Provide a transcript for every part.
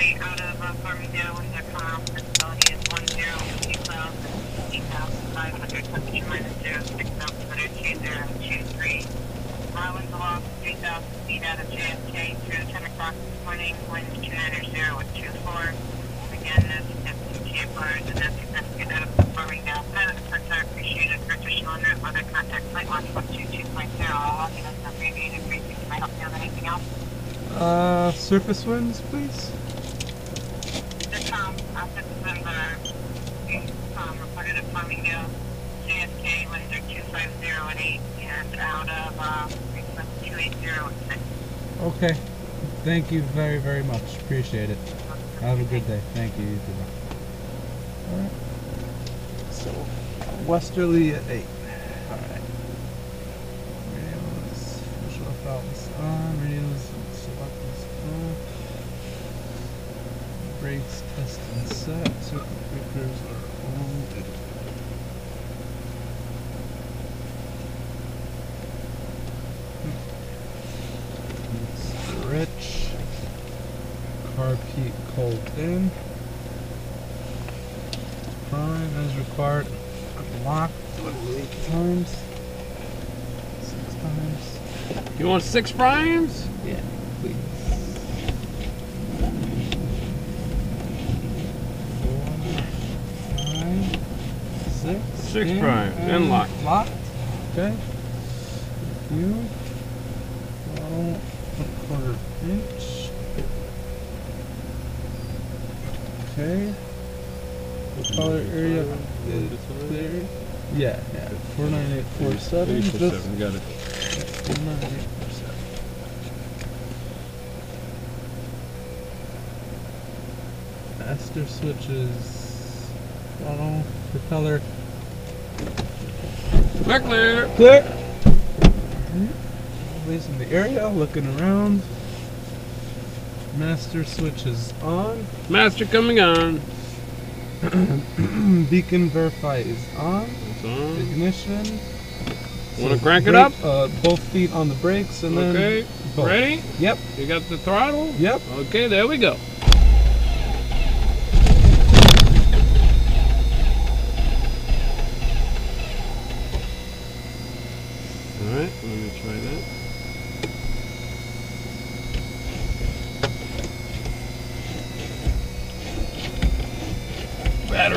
uh, Farmingdale with the com. Facility is 1020,000, 8,500, temperature minus 0, 6,72023. Island aloft 3,000 feet out of JFK through 10 o'clock this morning, wind 290 with 24. Again, this is GFR, the net significant out of Farmingdale. Pilot reports are appreciated for additional en weather contact flight watch 122.0. All logging us abbreviated briefing. Can I help you with anything else? Uh, surface winds, please. The com, office member, um, reported at Farmingdale, JFK, winds are 250 and 8, and out of, uh, frequency 280 and 6. Okay. Thank you very, very much. Appreciate it. Have a good day. Thank you. You too. Alright. So, westerly at 8. Alright. Radios. Visual valves on. Radios. Select on. Brakes test and set. Circuit breakers are on. It's rich. Peak cold in. Prime as required. Locked eight times. Six times. You want six primes? Yeah, please. Four, five, six. Six in primes, and locked. Locked. Okay. You. Throttle a quarter inch. Okay. The color area is clear. Yeah, yeah. Four nine eight four seven. Just Got it. four nine eight four seven. Master switches. Throttle, propeller. We're clear. Clear. Always in the area, looking around. Master switches on. Master coming on. Beacon verify is on. It's on. Ignition. Want to crank it up? Uh, both feet on the brakes and then. Okay. Ready? Yep. You got the throttle? Yep. Okay, there we go.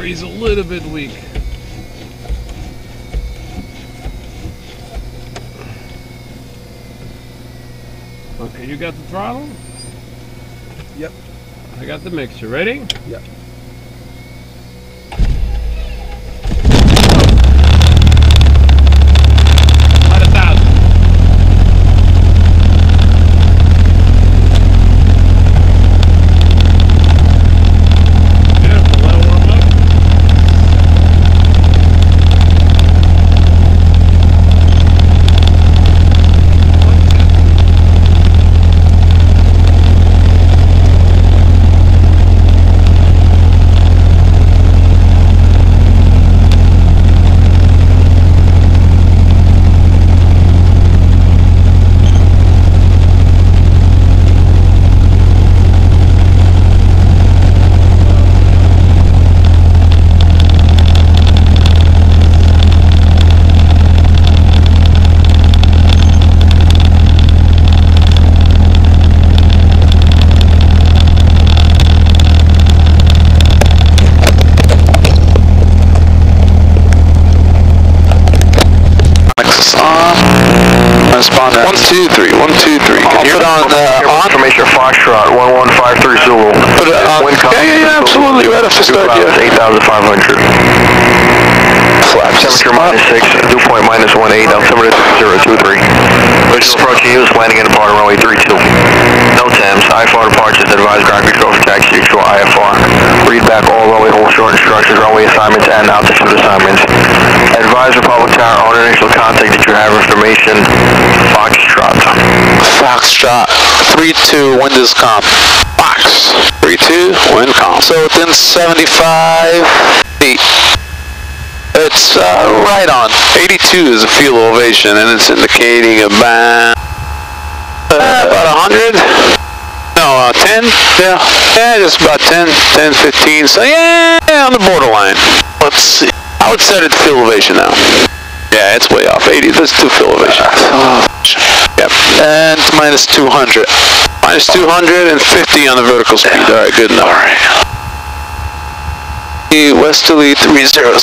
Battery's a little bit weak. Okay, you got the throttle? Yep. I got the mixture. Ready? Yep. At a thousand. Careful, let it warm up. Nexus on. Responder. One, two, three. One, two, three. Can you put on uh, on? Information Foxtrot 1153 Zulu. Put it on. Wind Yeah, yeah, yeah, absolutely. Right off the yeah. 8,500. Flaps. Temperature minus 6, dew point minus 18, altimeter 023. Original approach to you is landing in departure runway three two. NOTAMs, IFR departures advised ground control for taxi actual IFR. Read back all runway hold short instructions, runway assignments and altitude assignments. Advise Republic Tower on initial contact that you have information. Foxtrot. Foxtrot. Three, two. Wind is comp. Fox. Three, two. Wind comp. So within 75 feet. It's uh, right on. 82 is the field elevation, and it's indicating about uh, about 100. No, uh, 10. Yeah. Yeah, just about 10, 10, 15. So yeah, on the borderline. Let's see. I would set it to field elevation now. Yeah, it's way off. 80. That's two field elevation. Yep. And minus 200. Minus 250 on the vertical speed. All right, good enough. All right. Westerly 300.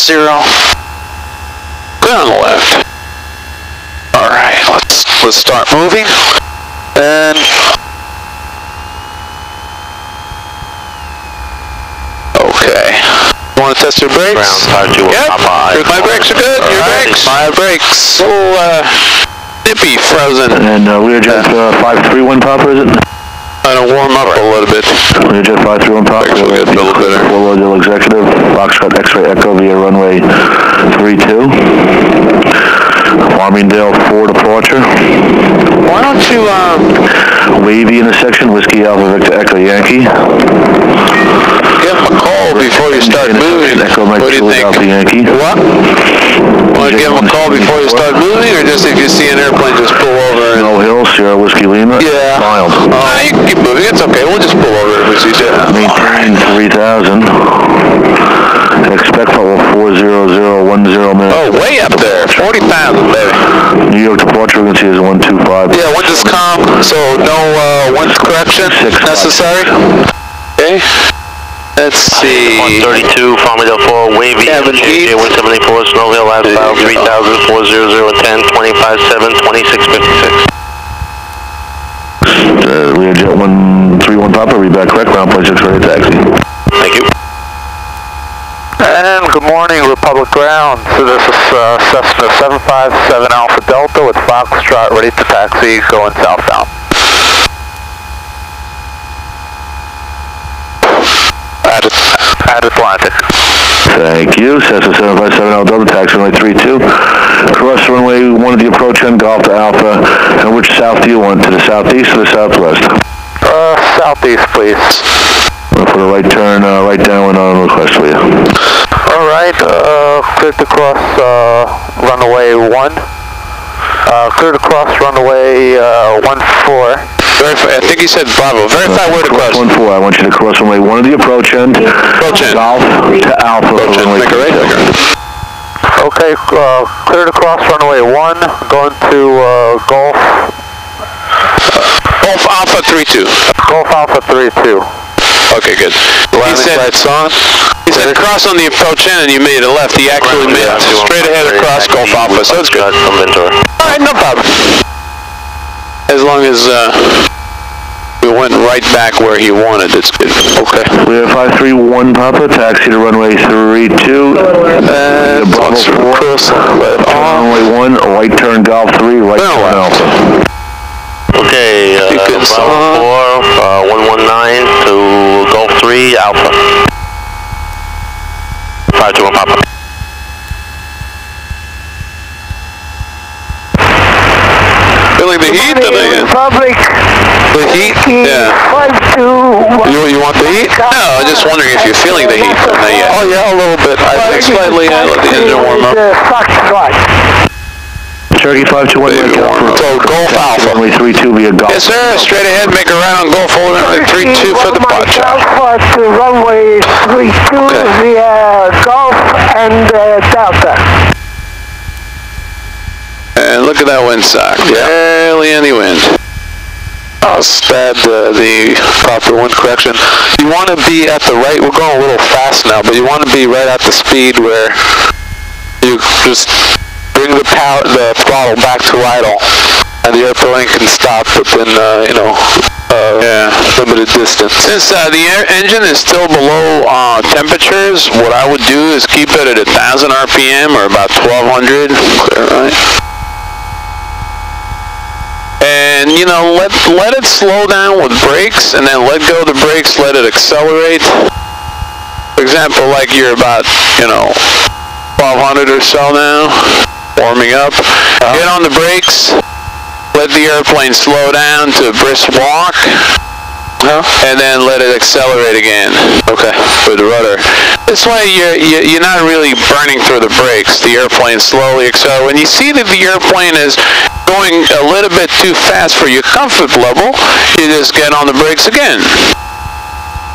Good on the left. All right, let's let's start moving. And okay. Want to test your brakes? Ground, 521 Yep. Papa. Your- My brakes are good. Your Alright. brakes. My brakes. A little uh, nippy, frozen. And uh, Learjet uh, 531 Papa, is it? Kind of warm up a little bit. Learjet 531 Papa. Thanks, we'll get a little better. Royal Executive, Foxtrot X-Ray Echo via runway 32. Farmingdale 4 departure. Why don't you um Wavy intersection, Whiskey Alpha Victor Echo Yankee. give him a call before you start moving? Echo Mike What do you Juliet Alpha? Yankee. What? Want to give him a call before you start moving, or just if you see an airplane, just pull over and? Mill Hill, Sierra Whiskey Lima. Yeah. Mild. Uh, you can keep moving. It's okay. We'll just pull over if we see you. Maintain 3000. Expect level 40010 minutes. Oh, way up there. 40,000, baby. New York departure frequency is 125. Yeah, wind is calm, so no uh, wind correction Six five. necessary. Okay. Let's see. 132, Farmingdale 4, Wavy, Kevin JJ Heath. 174, Snow Hill, last file, 3000, 40010, 25 7, 2656. Uh, Learjet 131 Papa, read back correct, ground point 6 ready taxi. Thank you. And good morning, Republic Ground. So this is uh, Cessna 757 Alpha Delta with Foxtrot ready to taxi going southbound. At, at Atlantic. Thank you. Cessna 757 Alpha Delta, taxi runway 32. Cross runway 1 of the approach end, Golf to Alpha. And which south do you want, to the southeast or the southwest? Uh, southeast, please. Put a right turn, uh, right down on request for you. All right, uh, cleared to cross uh, runway 1. Uh, cleared to cross runway uh, 14. Verify, I think he said Bravo. Verify where to cross. One four, I want you to cross runway one of the approach end. Approach end. Golf to Alpha. Approach end. Make a right Okay, uh, cleared to cross runway 1, going to uh, Gulf, Golf Alpha 3-2. Golf Alpha 3-2. Okay, good. He said, he said cross on the approach end and you made a left. He actually made straight ahead across Golf Alpha, so it's good. All right, no problem. As long as uh, we went right back where he wanted, it's good. Okay. We have 531 Papa, taxi to runway 32. And Bravo 4. cross left Turn runway 1, right turn Golf 3, right No, turn left. Alpha. Okay, uh, You can Bravo 4, uh, 119 to Golf 3, Alpha. 521 Papa. Feeling the heat today? Republic, The heat? Yeah. five two one. You, you want the heat? No, I'm just wondering if you're feeling the heat. Not yet. Oh yeah, a little bit. I think slightly. I let the engine warm up. Uh, Foxtrot. Cherokee 521, Baby right warm up. So Golf Alpha. Runway 32 via Golf. Yes, sir. Straight ahead. Make a right on Golf Holder. Three two for the pot shot. Alpha to runway three two Okay. via Golf and uh, Delta. And look at that windsock. Barely any wind. I'll stab the, the proper wind correction. You want to be at the right, we're going a little fast now, but you want to be right at the speed where you just bring the power, the throttle back to idle, and the airplane can stop within, uh, you know, uh, yeah, limited distance. Since uh, the air engine is still below uh, temperatures, what I would do is keep it at 1,000 RPM or about 1,200, clear, right? And you know let let it slow down with brakes and then let go the brakes let it accelerate. For example like you're about you know 1200 or so now warming up. Get on the brakes. Let the airplane slow down to a brisk walk and then let it accelerate again. Okay. With the rudder. This way you're, you- you're not really burning through the brakes. The airplane slowly accelerates. When you see that the airplane is going a little bit too fast for your comfort level, you just get on the brakes again.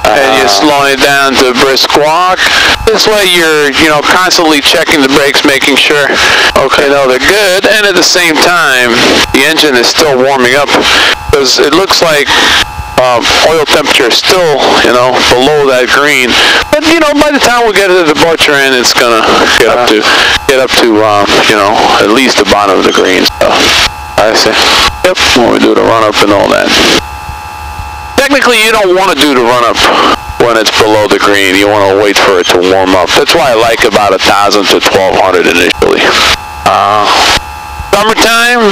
and you're uh-huh. slowing it down to a brisk walk. This way you're, you know, constantly checking the brakes, making sure, okay, you know, they're good, and at the same time, the engine is still warming up, because it looks like um, oil temperature is still, you know, below that green. But you know, by the time we get to the butcher end, it's gonna get up to get up to um, you know, at least the bottom of the green. So I see. Yep. When we do the run up and all that. Technically, you don't want to do the run up when it's below the green. You want to wait for it to warm up. That's why I like about a thousand to twelve hundred initially. Uh, summertime,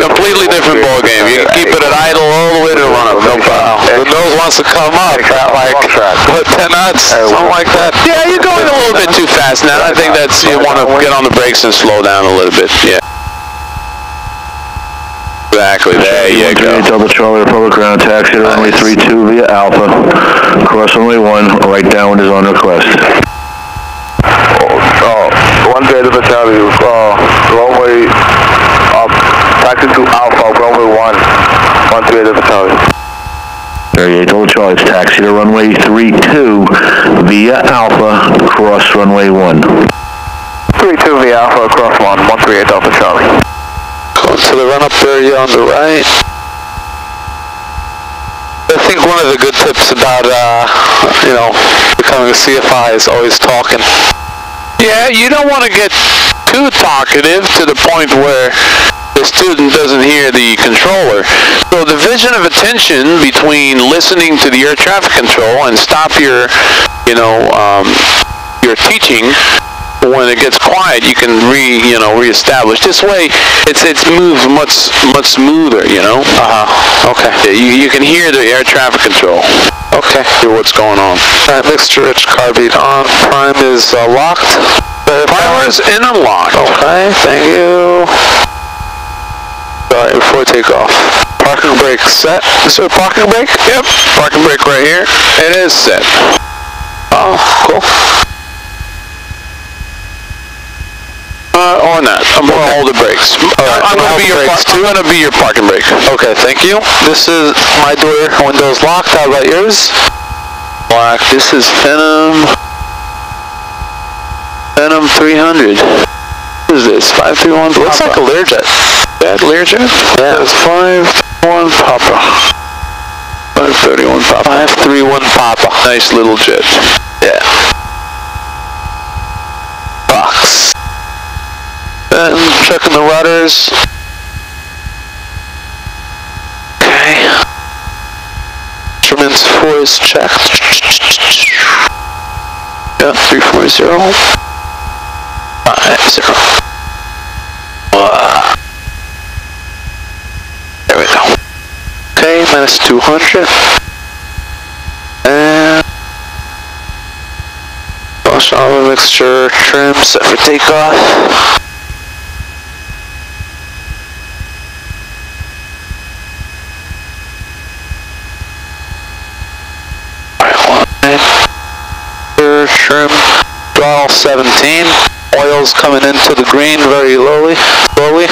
completely different ball game. You can keep it at idle all the way to the run up, no problem. The nose wants to come up at like what ten knots, something like that. Yeah, you're going a little bit too fast now. I think that's you want to get on the brakes and slow down a little bit. Yeah. Exactly. There you go. Double Charlie Republic ground taxi to runway 32 via Alpha. Cross runway 1, right downwind is on request. Oh, one day to Battalion, uh, runway, uh, taxi to Alpha, runway 1, one day to Battalion. 38 Double Charlie, taxi to runway 32 via Alpha, cross runway 1. 32 via Alpha, across 1, 138 Alpha Charlie. Going to the run-up area on the right. I think one of the good tips about, uh, you know, becoming a CFI is always talking. Yeah, you don't want to get too talkative to the point where the student doesn't hear the controller. So the vision of attention between listening to the air traffic control and stop your, you know, um, your teaching when it gets quiet, you can re, you know, reestablish. This way, it's it's moves much much smoother, you know. Uh huh. Okay. Yeah, you you can hear the air traffic control. Okay. Hear what's going on. All right, mixture rich carbide on. Prime is uh, locked. Prime is in and locked. Okay. Thank you. All right, before takeoff. Parking brake set. Is there a parking brake? Yep. Parking brake right here. It is set. Oh, cool. Uh, or not. I'm gonna hold the brakes. Uh, I'm gonna be your par- I'm gonna be your parking brake. Okay, thank you. This is my door windows locked. How about yours? Locked. This is Phenom. Phenom 300. What is this? 531. Looks like a Learjet. That Learjet? Yeah. That's 531 Papa. 531 Papa. 531 Papa. Nice little jet. Yeah. Box. And checking the rudders. Okay. Instruments four is checked. Yeah, three four zero. Five zero. Uh, there we go. Okay, minus two hundred. And wash all the mixture trim set for takeoff. Trim, throttle 17. Oil's coming into the green very lowly, slowly.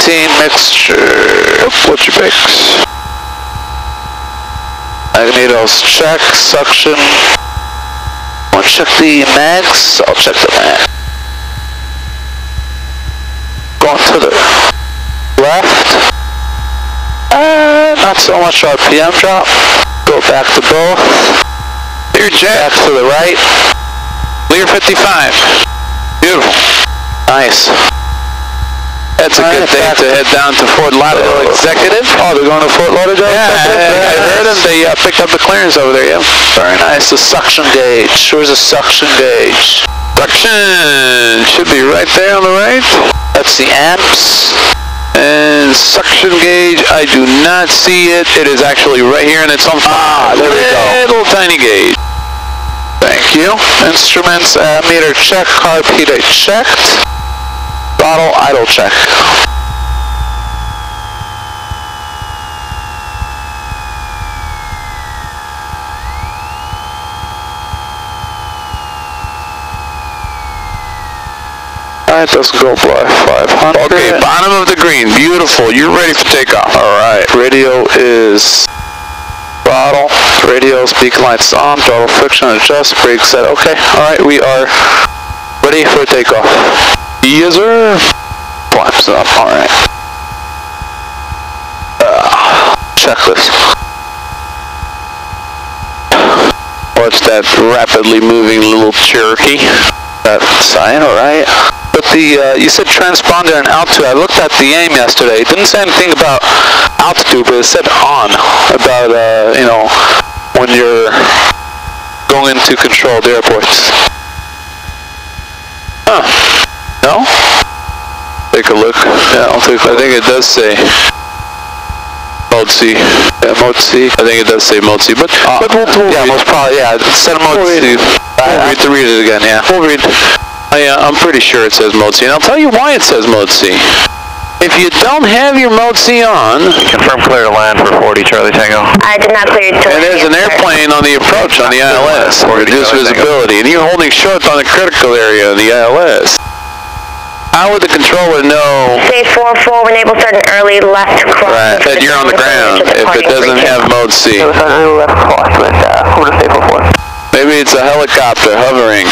Seventeen mixture. What's your mix? Magnetos check, suction. To check the mags? I'll check the mag. Going to the left. Uh, not so much RPM drop. Go back to both. Clear jet. Back to the right. Clear 55. Beautiful. Nice. That's a good day to head down to Fort Lauderdale Executive. Oh, they're going to Fort Lauderdale yeah, Executive? I, I heard them. They uh, picked up the clearance over there, yeah. Very nice. The suction gauge. Where's the suction gauge? Suction should be right there on the right. That's the amps. And suction gauge, I do not see it. It is actually right here and it's on Ah, there we go. Little tiny gauge. Thank you. Instruments, uh, meter check, carb heater checked. Throttle idle check. right, doesn't go fly 500. Okay, bottom of the green, beautiful. You're ready for takeoff. All right, radio is throttle, radio, speaker lights on, throttle friction adjust, brake set. Okay, all right, we are ready for takeoff. Yes, sir. Flaps up. All right. Uh, checklist. What's that rapidly moving little Cherokee? That sign, all right. But the, uh, you said transponder and altitude. I looked at the AIM yesterday. It didn't say anything about altitude, but it said on, about, uh, you know, when you're going into controlled airports. Huh. Take a look. Yeah, I'll take, I think it does say mode C. Yeah, mode C. I think it does say mode C, but, but we'll, we'll yeah, most probably, yeah, it said mode C. We'll read, to read it again, yeah. We'll read. I, uh, I'm pretty sure it says mode C, and I'll tell you why it says mode C. If you don't have your mode C on, Confirm clear to land for 40 Charlie Tango. I did not clear to and there's an airplane on the approach on the ILS, reduced visibility, and you're holding short on the critical area of the ILS. How would the controller know Say 4-4 when able start an early left cross. right, that you're on the ground if it doesn't have mode C? It was on the left cross with, uh, what is April 4? Maybe it's a helicopter hovering.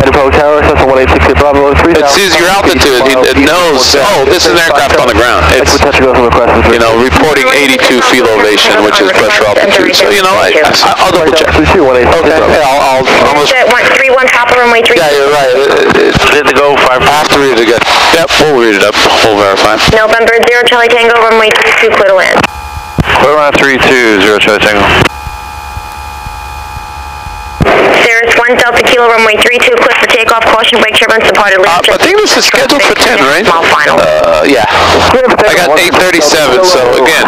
Edinburgh Tower, Cessna 1860 Bravo 3. It sees your altitude. It, it knows, oh, this is an aircraft on the ground. It's, you know, reporting 82 feet elevation, which is pressure altitude. So, you know, I, I, I'll double check. Okay, yeah, I'll, I'll almost, At 131 top of runway 3. yeah, you're right. It, it, Did to go 5 I have to read it again. Yep, we'll read it up. We'll verify. November 0 Charlie Tango, runway 32, clear to land. Clear land 32, 0 Charlie Tango. Delta Kilo, runway 32, clear for takeoff. Caution, brake turbines departed. Uh, I think this is scheduled for 10, right? Small final. Uh, yeah. I got 837, so again,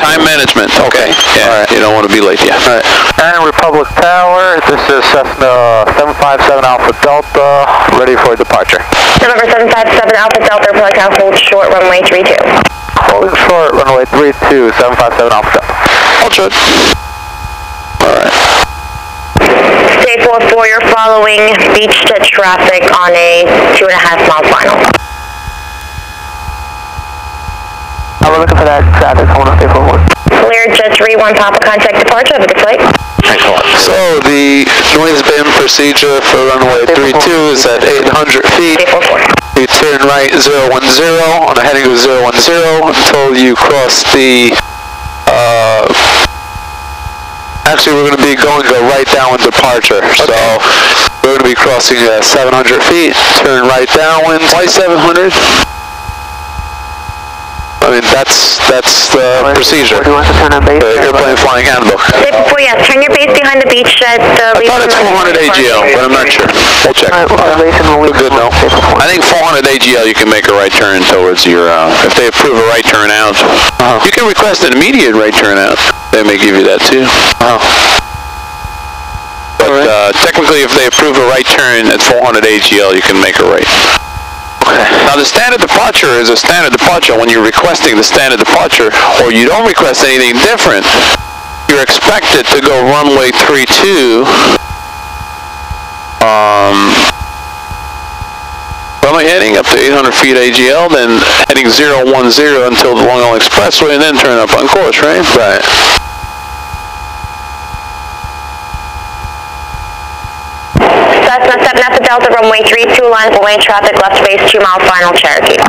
time management. Okay, yeah, you don't want to be late, yeah. All right. And Republic Tower, this is Cessna 757 Alpha Delta, ready for departure. November 757 Alpha Delta, Republic Tower, hold short, runway 32. Holding short, runway 32, 757 Alpha Delta. Hold short. All right. Stay 44, you're following Beech to traffic on a two and a half mile final. I'm looking for that traffic, I want to stay for one. Cleared, jet 3-1 Papa, contact departure, have a good flight. Thanks a lot. So the noise bin procedure for runway 32 is at 800 feet. Stay 44. You turn right 010 on a heading of 010 until you cross the, actually we're going to be going to right downwind departure. So we're going to be crossing uh, 700 feet, turn right downwind. Why 700? I mean, that's, that's the procedure. Where do you want to turn on base? The airplane flying handbook. Stay 44, yes, turn your base behind the Beech at uh, I thought it's 400 AGL, but I'm not sure. We'll check. Alright, well, base and we'll We're good, no? Stay for one. I think 400 AGL, you can make a right turn towards your, uh, if they approve a right turn out. You can request an immediate right turn out. They may give you that too. But, uh, technically, if they approve a right turn at 400 AGL, you can make a right. Okay. Now, the standard departure is a standard departure. When you're requesting the standard departure, or you don't request anything different, you're expected to go runway 32, um, runway heading up to 800 feet AGL, then heading 010 until the Long Island Expressway, and then turn up on course, right? Right. Cessna 7 Alpha Delta, runway 32, line for lane traffic, left base, 2 mile final, Cherokee.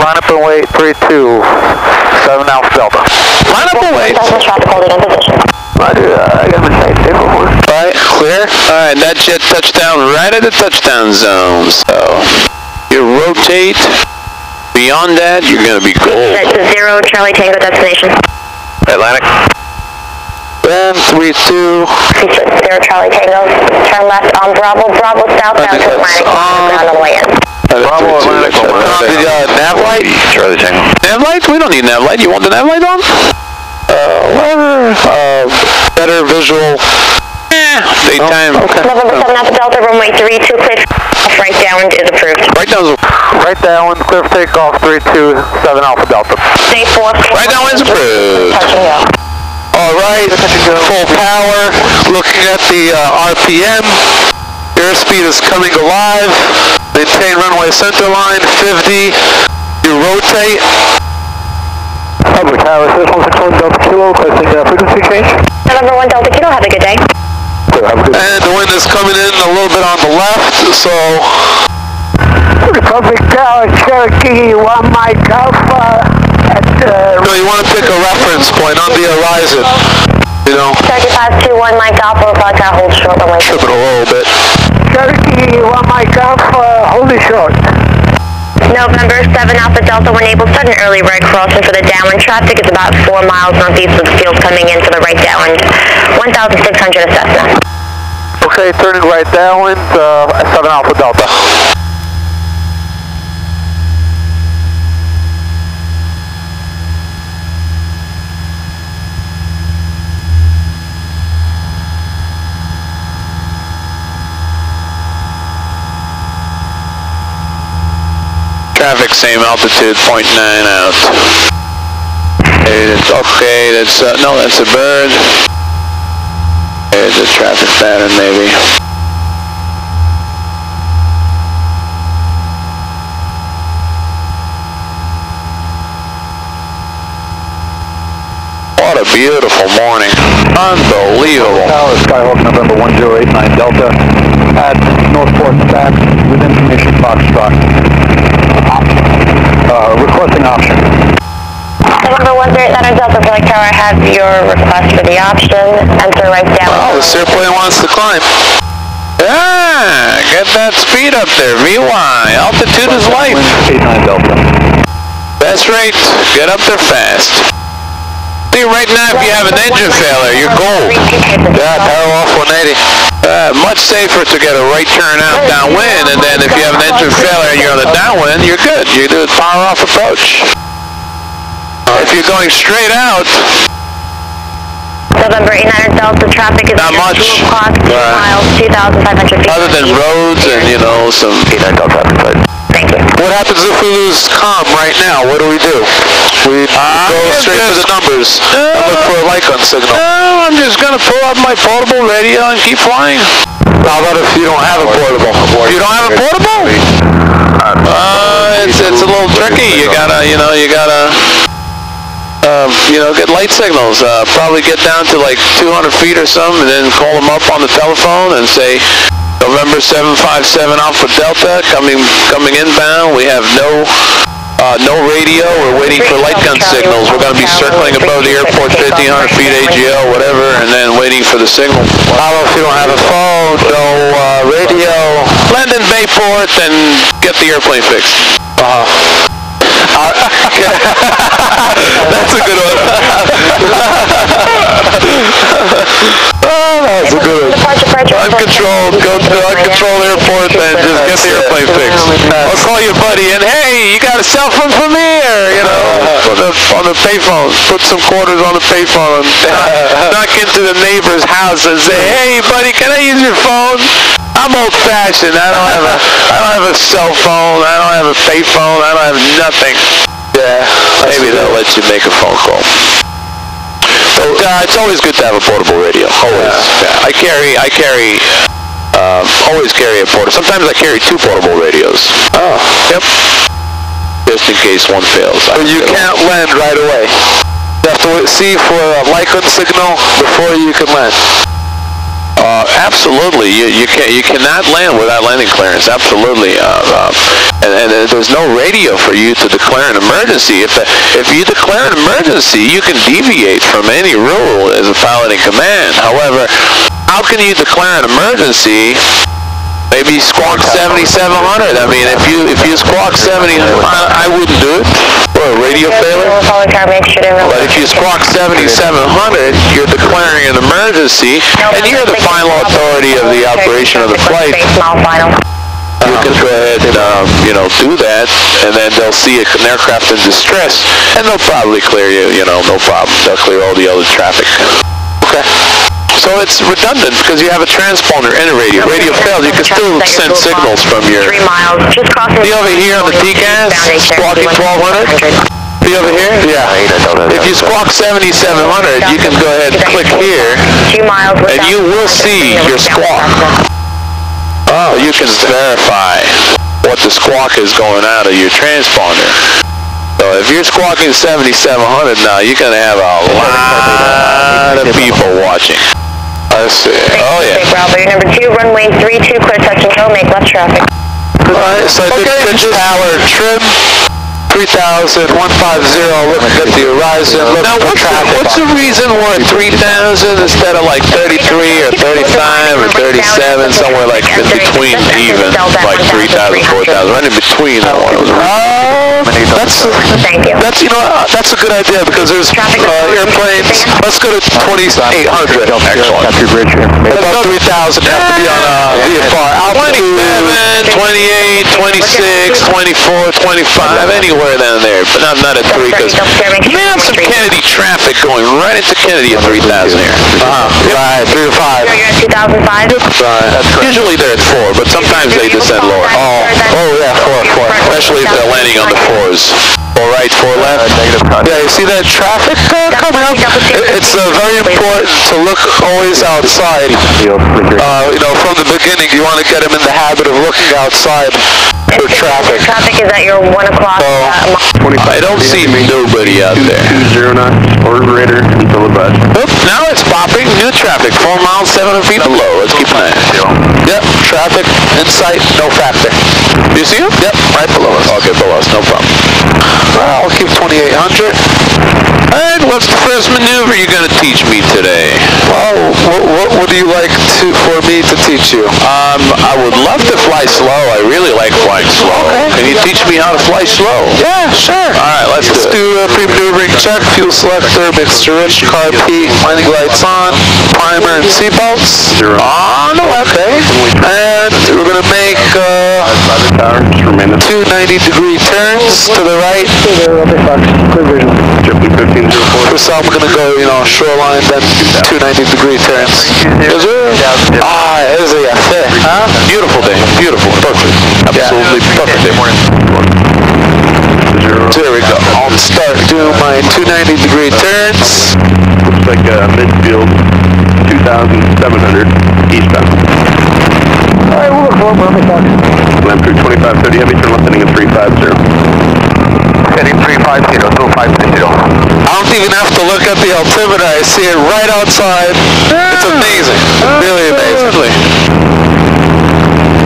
Line up and wait, 32, 7 Alpha Delta. Line up and wait. Cessna traffic holding in position. Roger, uh, I got my sight, stay for one. Clear. All right, that jet touched down right at the touchdown zone. So you rotate. Beyond that, you're gonna be gold. Set to 0 Charlie Tango destination. Atlantic. Then three two. Feature 0 Charlie Tango, turn left on Bravo, Bravo southbound think to that's Atlantic, on the ground on the way in. Bravo Atlantic. The uh, nav light. Charlie Tango. Nav light? We don't need nav light. You want the nav light on? Uh, whatever. Uh, better visual. Eh, daytime. Okay. November 7 Alpha Delta, runway 32, clear for right downwind is approved. Right down. Right down, clear for takeoff, 32, 7 Alpha Delta. Stay 4 Right downwind's approved. Touch and go. All right. Full power. Looking at the uh, RPM. Airspeed is coming alive. Maintain runway center line, 50. You rotate. Public Tower, System 61 Delta Kilo, requesting uh, frequency change. November 1 Delta Kilo, have a good day. Clear, have a good And the wind is coming in a little bit on the left, so Republic Tower, Cherokee, one Mike Alpha at, uh, you, you want to pick a reference point on the horizon. You know, 3521 Mike Alpha, Republic Tower, hold short runway. tripping a little bit. Cherokee, one Mike Alpha, hold it short. November 7 Alpha Delta, when able, start an early red crossing for the downwind traffic. It's about 4 miles northeast of the field coming in for the right downwind. 1,600 assessment. Okay, turning right downwind, uh, 7 Alpha Delta. Traffic same altitude, 0.9 out. It's okay, that's, uh, no, that's a bird. There's a traffic pattern maybe. What a beautiful morning. Unbelievable. Tower, Skyhawk November 1089 Delta at Northport Stack with information Foxtrot. Uh, requesting option. November 139 Delta, Republic Tower, I have your request for the option. Enter right Oh, downwind. this airplane wants to climb. Yeah, get that speed up there. VY, altitude is life. 89 Delta. That's right. Get up there fast. See, right now, if you have an engine failure, you're gold. Yeah, power off 180. Uh, much safer to get a right turn out downwind, and then if you have an engine failure and you're on the downwind, you're good. You do a power off approach. If you're going straight out, November 89 Delta, traffic is Not much. 2 o'clock, 2 Right. miles, 2,500 feet. other than roads and, you know, some... 89 Delta, appetite. Thank you. What happens if we lose comm right now? What do we do? We go straight to the numbers and look for a light gun signal. No, I'm just gonna pull up my portable radio and keep flying. How about if you don't have a portable? You don't have a portable? Uh, it's it's a little tricky. You gotta, you know, you gotta, um, you know, get light signals. Uh, probably get down to like 200 feet or something, and then call them up on the telephone and say, November 757 Alpha Delta coming coming inbound. We have no uh, no radio. We're waiting for light gun signals. We're going to be circling above the airport, 1,500 feet AGL, whatever, and then waiting for the signal. How if you don't have a phone, no uh, radio? Land in Bayport and get the airplane fixed. Uh, that's a good one. that's a good. Departure, go to uncontrolled airport and just get the airplane fixed. I'll call your buddy and hey, you got a cell phone for me or, you know, on the, on the payphone. Put some quarters on the payphone. Knock into the neighbor's house and say, hey buddy, can I use your phone? I'm old fashioned. I don't have a, I don't have a cell phone. I don't have a payphone. I don't have nothing. Yeah. Maybe they'll let you make a phone call. But uh, it's always good to have a portable radio. Always. Yeah. I carry, I carry, um, always carry a portable. Sometimes I carry two portable radios. Oh. Yep. Just in case one fails. You can't land right away. You have to see for a light gun signal before you can land. Uh, absolutely. You, you can you cannot land without landing clearance. Absolutely. Uh, uh, and, and uh, there's no radio for you to declare an emergency. If uh, if you declare an emergency, you can deviate from any rule as a pilot in command. However, how can you declare an emergency? Maybe squawk 7700. I mean, if you if you squawk 70, I, I wouldn't do it. Radio failure. Republic Tower, make sure to But if you squawk 7700, you're declaring an emergency, and you're the final authority of the operation of the flight. You can go ahead and, um, you know, do that, and then they'll see an aircraft in distress, and they'll probably clear you, you know, no problem. They'll clear all the other traffic. Okay. So it's redundant because you have a transponder and a radio. Radio fails, you can still send signals from your... Three miles, just crossing. See over here on the TCAS, squawking 1200? See over here? Yeah. If you squawk 7700, you can go ahead and click here, and you will see your squawk. Oh, you can verify what the squawk is going out of your transponder. So if you're squawking 7700 now, you're going to have a lot of people watching. I see. Oh, yeah. Big Bravo, number two, runway three two, clear touch and go, make left traffic. Alright, so good pitch power trim. 3000, 150, looking at the horizon, looking Now, what's the, traffic. what's the reason we're at 3,000 instead of like 33 or 35 or 37, somewhere like in between even, like 3,000, 4,000, right in between that one. Oh, Uh, that's, Thank you. that's, you know, uh, that's a good idea because there's uh, airplanes. Let's go to 2800. Excellent. About 3000 have to be on uh, VFR. Altitude. 27, 28, 26, 24, 25, anywhere down there, but not, not at 3, because you may have some Kennedy traffic going right into Kennedy at 3,000 here. Uh, right, 3 to 5. You're at 2005. Right. Usually they're at 4, but sometimes they descend lower. Oh, oh yeah, 4, 4. Especially if they're landing on the 4s. 4 right, 4 left. Yeah, you see that traffic uh, coming up? It- It's uh, very important to look always outside. Uh, you know, from the beginning, you want to get them in the habit of looking outside for traffic. Traffic is at your one o'clock, uh, I don't see nobody out there. 20 knots or greater until advised. Oop, now it's popping. New traffic, 4 miles, 700 feet below. Let's keep an eye. Yep, traffic in sight, no factor. You see him? Yep, right below us. Okay, below us, no problem. Well, I'll keep 2800. And what's the first maneuver you're going to teach me today? Well, what, what would you like to for me to teach you? Um, I would love to fly slow. I really like flying slow. Can you teach me how to fly slow? Yeah, sure. All right, let's Let's do do uh, a pre-maneuvering check, fuel selector, mixture rich, car P, landing lights on, primer and seatbelts. On the left, Okay. And we're gonna make uh, Other tower, just remain at two 90 degree turns to the right. Triple 1504. First I'm gonna go, you know, shoreline, then 290 degree turns. Yes, sir. Ah, there's a yeah. Huh? Beautiful day. Beautiful. Perfect. Absolutely perfect day. There we go. I'll start doing my 290 degree turns. Looks like uh, midfield 2,700 eastbound. Alright, we'll look for him, let me talk. Land through 2530 heavy, turn left heading at 350. Heading 350, 250. I don't even have to look at the altimeter. I see it right outside. It's amazing. Really amazing.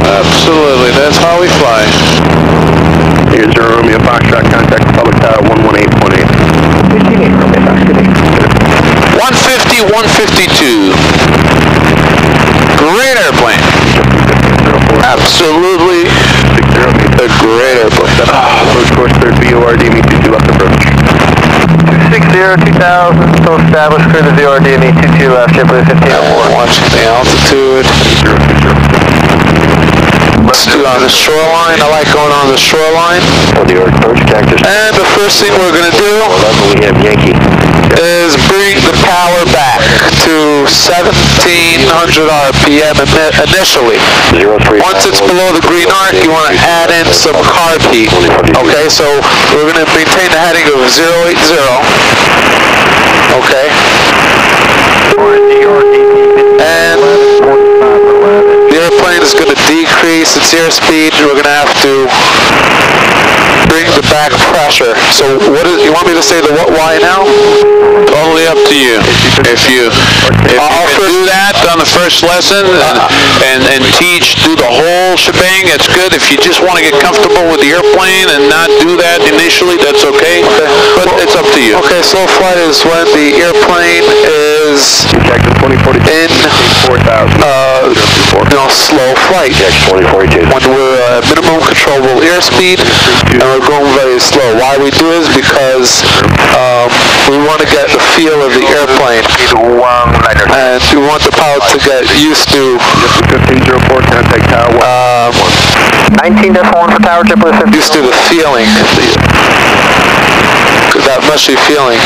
Absolutely. That's how we fly. Here's your Romeo Foxtrot, contact public tower 118.8. 150, 152. Great airplane. Absolutely a great airplane. Approach course clear BORD, meet you left approach. 260, 2000, still established, clear to VORD, me 22 left, JetBlue 1504. Watching the oh altitude. Let's on the shoreline. I like going on the shoreline. The approach cactus. And the first thing we're gonna do 11, we have Yankee. is bring the power back to 1700 RPM initially. 03. Once it's below the green arc, you want to add in some carb heat. Okay, so we're going to maintain the heading of 080. Okay. And the airplane is going to decrease its airspeed. We're going to have to bring the back pressure. So what is, you want me to say the what, why now? Totally up to you. If you if you I'll can do that on the first lesson and, and, and teach, do the whole shebang, that's good. If you just want to get comfortable with the airplane and not do that initially, that's okay. But it's up to you. Okay, slow flight is when the airplane is Jackson 2042. in, 4000. uh, you know, slow flight. Jackson 2042. When we're uh, minimum controllable airspeed and we're going very slow. Why we do is because um, we want to get the feel of the airplane and we want the pilot to get used to 1504, contact tower 1. um, 19.1 for tower, JetBlue 15. used to the feeling, that mushy feeling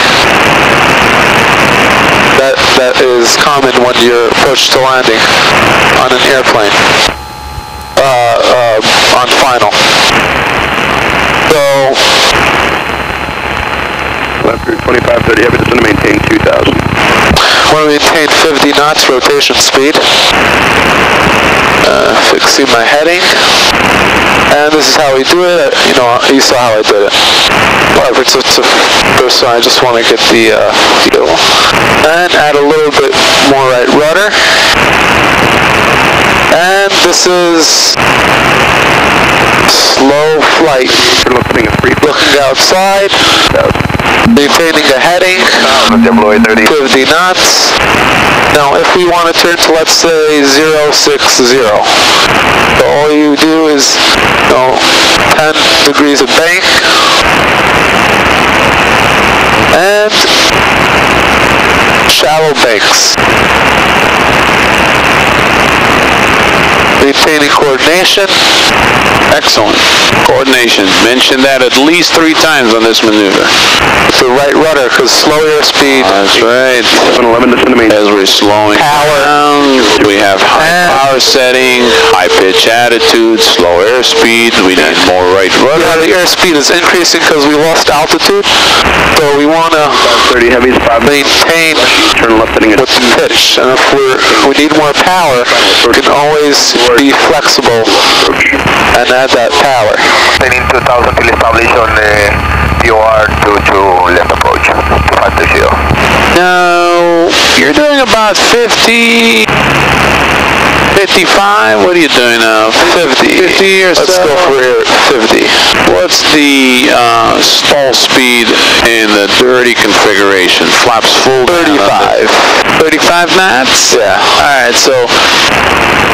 that that is common when you're approached to landing on an airplane uh, on final. So Left through 2530 heavy, just going to maintain 2000. want to maintain 50 knots rotation speed. uh, fixing my heading. And this is how we do it. You know, you saw how I did it. Perfect. So, so, so I just want to get the uh. And add a little bit more right rudder. And this is slow flight. Looking at three Looking outside, maintaining a heading, deploy 30. 50 knots. Now, if we want to turn to, let's say, 060, so all you do is, you know, 10 degrees of bank, and shallow banks. Maintaining coordination. Excellent. Coordination. Mention that at least three times on this maneuver. The right rudder, because slow airspeed. That's right. 711 descend to main. As we're slowing Power. down, we have high And- power setting, high pitch attitude, slow airspeed. We need more right rudder. Yeah, the airspeed is increasing because we lost altitude, so we want to 30 heavies, 5 maintain Turn left heading at with the pitch. And if we're, if we need more power, we can always be flexible and add that power. Training 2000 till established on uh, DOR to, to left approach. 530. No, you're doing about 50, 55. What are you doing now? 50. 50 or Let's go for air 50. What's the uh, stall speed in the dirty configuration? Flaps full 35. 35 knots? Yeah. Alright, so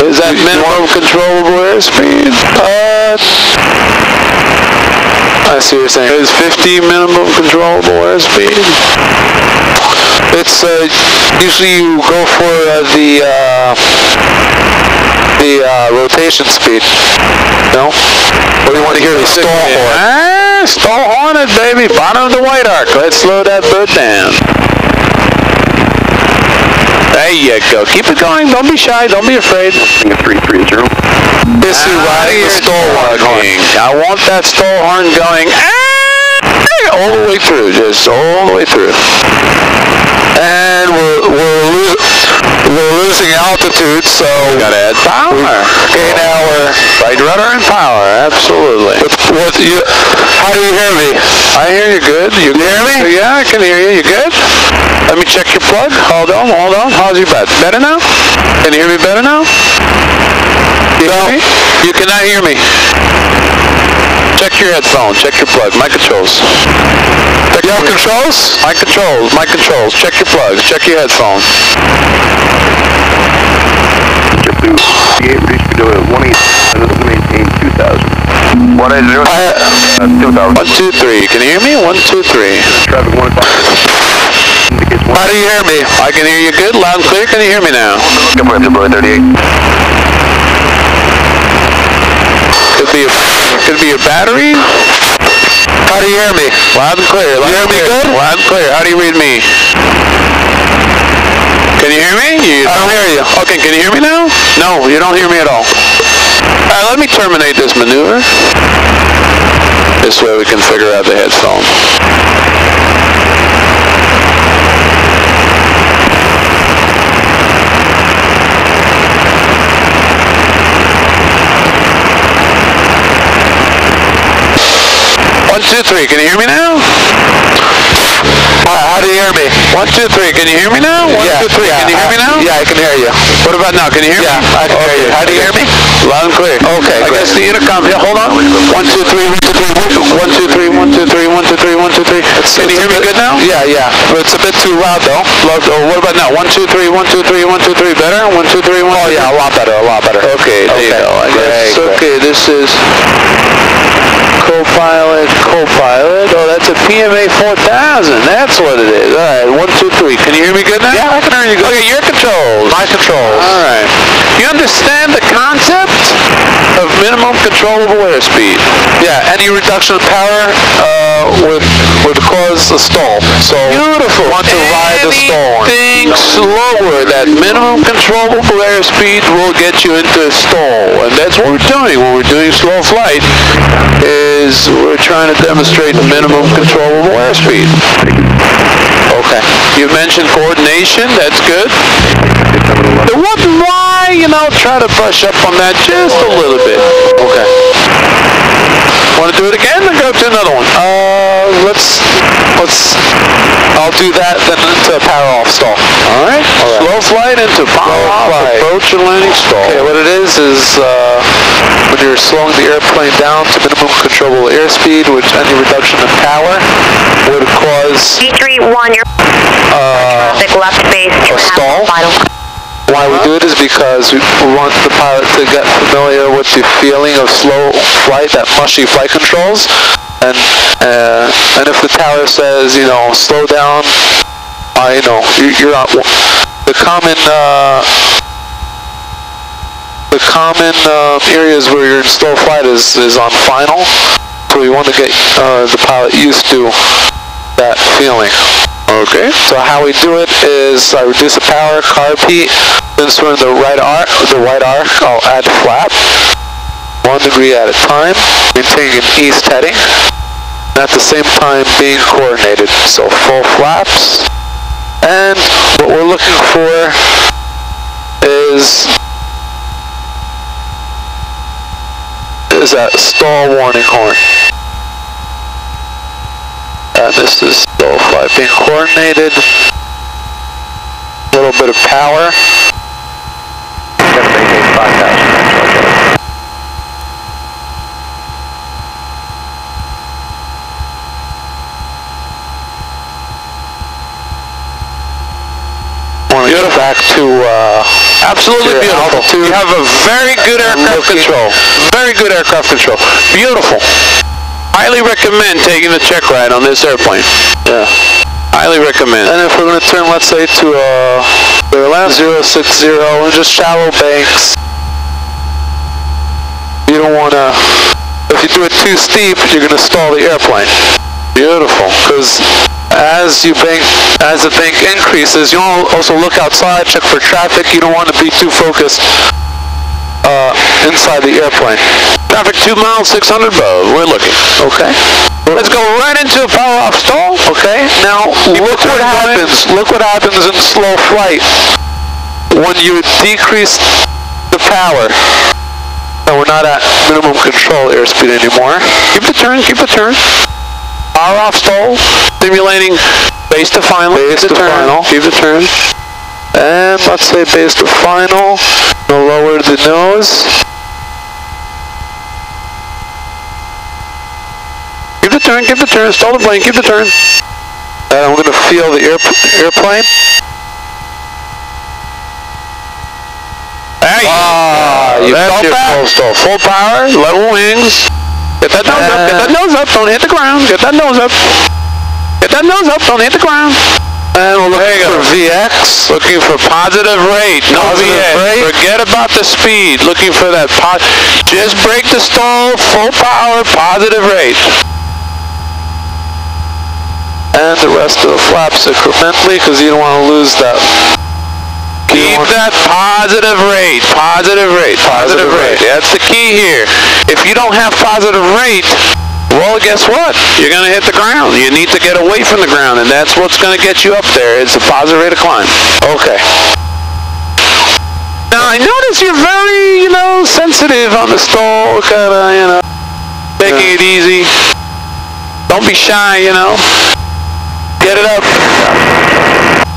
is that minimum controllable airspeed? Uh, I see what you're saying. Is 50 minimum controllable airspeed? It's uh, usually you go for uh, the uh, the uh, rotation speed. No? What do you want to hear the stall horn? Ah, stall hornet, baby. Bottom of the white arc. Let's slow that bird down. There you go. Keep it going. Don't be shy. Don't be afraid. 330. This is riding the stall horn. I want that stall horn going ah, all the way through. Just all the way through. And we're, we're, we're losing altitude, so we Gotta add power. gain our... Right rudder and power. Absolutely. With, with you, how do you hear me? I hear you good. You hear me? Yeah, I can hear you. You good? Let me check your plug. Hold on, hold on. How's your bet? Better now? Can you hear me better now? You hear me? You cannot hear me. Check your headphone. Check your plug. My controls. Check You have your- controls? My controls. My controls. Check your plugs. Check your headphone. Check to 8, reach to 18, and this maintain 2000. 180, uh, 2000. One, two, three. Can you hear me? One, two, three. Traffic 1 Indicates How do you hear me? I can hear you good, loud and clear. Can you hear me now? Confirm deploy 38. Could be a, could be a battery. How do you hear me? Loud and clear. Loud hear me clear. good? Loud and clear. How do you read me? Can you hear me? You I don't hear you. Okay, can you hear me now? No, you don't hear me at all. All right, let me terminate this maneuver. This way we can figure out the headphone. One, two, three. Can you hear me now? How, do you hear me? One, two, three. Can you hear me now? One, yeah, two, three. yeah, Can you hear me now? Yeah, I can hear you. What about now? Can you hear Yeah, me? I can hear you. How do you hear me? Loud and clear. Okay, I great. guess the intercom. Yeah, hold on. One, two, three. One, two, three. One, two, three. One, two, three. One, two, three. One, two, three. Can you hear me good now? Yeah, yeah. But it's a bit too loud though. Loud. Oh, what about now? One, two, three. One, two, three. One, two, three. Better. One, two, three. One. Oh yeah, a lot better, a lot better. Okay, there you Okay, go. I guess. great, great. Okay, this is Copilot, Copilot. Oh, that's a PMA 4000. That's what it is. All right, one, two, three. Can you hear me good now? Yeah, I can hear you good. Okay, your controls. My controls. All right. You understand the concept of minimum controllable airspeed? Yeah, any reduction of power uh, would would cause a stall. So Beautiful. want to ride the stall. Anything slower, that minimum controllable airspeed will get you into a stall. And that's what we're doing when we're doing slow flight, is we're trying to demonstrate the minimum controllable airspeed. Okay. You mentioned coordination. That's good. What, why I, you know, try to brush up on that just a little bit. Okay. Want to do it again or go to another one? Uh, let's, let's, I'll do that then into a power off stall. All right. Slow flight into power off, flight. approach and landing stall. Okay, what it is, is, uh, when you're slowing the airplane down to minimum controllable airspeed, which any reduction in power would cause V31, your uh, traffic left base, two and a half stall? Why we do it is because we want the pilot to get familiar with the feeling of slow flight, that mushy flight controls. And uh, and if the tower says, you know, slow down, I know you, you're not. The common uh, the common uh, areas where you're in slow flight is is on final. So we want to get uh, the pilot used to that feeling. Okay. So how we do it is I reduce the power, carb heat, then swing the right arc, the right arc, I'll add flap, one degree at a time, maintaining an east heading, and at the same time being coordinated. So full flaps, and what we're looking for is is that stall warning horn. And this is flight being coordinated. A little bit of power. To back to uh, Absolutely Your beautiful. altitude. You have a very good aircraft control. Very good aircraft control. Beautiful. Highly recommend taking a check ride on this airplane. yeah. Highly recommend. And if we're going to turn, let's say, to uh, last 060 and just shallow banks, you don't want to, if you do it too steep, you're going to stall the airplane. Beautiful. Because as you bank, as the bank increases, you al- also look outside, check for traffic. You don't want to be too focused uh, inside the airplane. Traffic 2 miles, 600 above. We're looking. Okay? Let's go right into a power off stall. Okay, now look what going. happens. Look what happens in slow flight when you decrease the power. And we're not at minimum control airspeed anymore. Keep the turn, keep the turn. Power off stall. Simulating base to final. Base keep to turn. final. Keep the turn. And let's say base to final. We'll lower the nose. The turn, keep the turn. Stall the plane, keep the turn. And I'm going to feel the air, airplane. There you Ah, go. you That's felt your that? full stall. Full power, level wings. Get that nose up, get that nose up. Don't hit the ground. Get that nose up. Get that nose up, don't hit the ground. And we're looking for go. VX. Looking for positive rate, no Positive VX. rate. Forget about the speed. Looking for that Just break the stall, full power, positive rate. And the rest of the flaps incrementally because you don't want to lose that. Keep that positive rate, positive rate, positive Positive rate. rate. That's the key here. If you don't have positive rate, well, guess what? You're going to hit the ground. You need to get away from the ground, and that's what's going to get you up there. It's a positive rate of climb. Okay. Now, I notice you're very, you know, sensitive on the stall, kind of, you know, taking it easy. Don't be shy, you know. Get it up.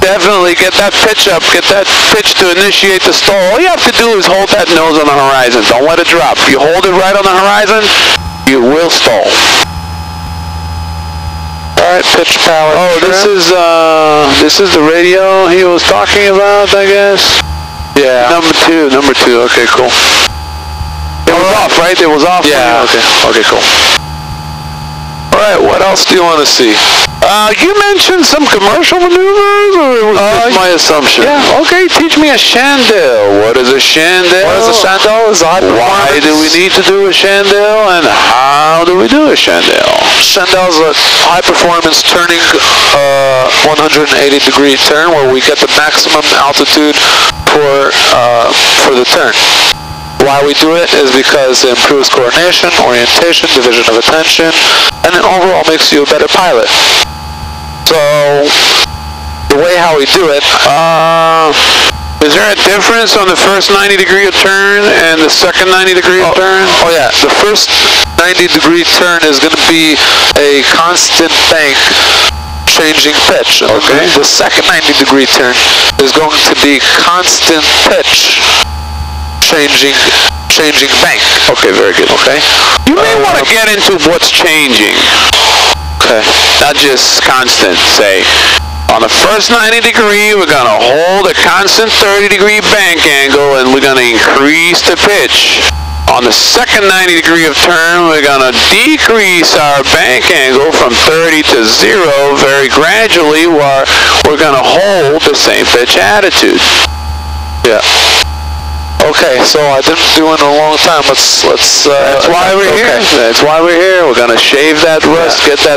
Definitely get that pitch up. Get that pitch to initiate the stall. All you have to do is hold that nose on the horizon. Don't let it drop. If you hold it right on the horizon, you will stall. All right, pitch power. Oh, this is uh, this is the radio he was talking about, I guess. yeah. Number two, number two. Okay, cool. It was off, right? It was off. Yeah. Okay. Okay, cool. Right. What else do you want to see? Uh, you mentioned some commercial maneuvers, or was Uh, my assumption? yeah. Okay, teach me a chandelle. What is a chandelle? What is a chandelle? Is Why do we need to do a chandelle, and how do we do a chandelle? Chandelle is a high performance turning uh, 180 degree turn where we get the maximum altitude for uh, for the turn. Why we do it is because it improves coordination, orientation, division of attention, and it overall makes you a better pilot. So the way how we do it, uh, Is there a difference on the first 90 degree of turn and the second 90 degree of turn? Oh yeah, the first 90 degree turn is going to be a constant bank changing pitch. Okay. The second 90 degree turn is going to be constant pitch changing changing bank. Okay, very good. Okay? You may uh, want to get into what's changing, Okay. not just constant. Say, on the first 90 degree, we're going to hold a constant 30 degree bank angle and we're going to increase the pitch. On the second 90 degree of turn, we're going to decrease our bank angle from 30 to 0 very gradually while we're going to hold the same pitch attitude. Yeah. Okay, so I didn't do it in a long time. Let's let's. Uh, That's why we're okay. here. That's why we're here. We're going to shave that rust, get that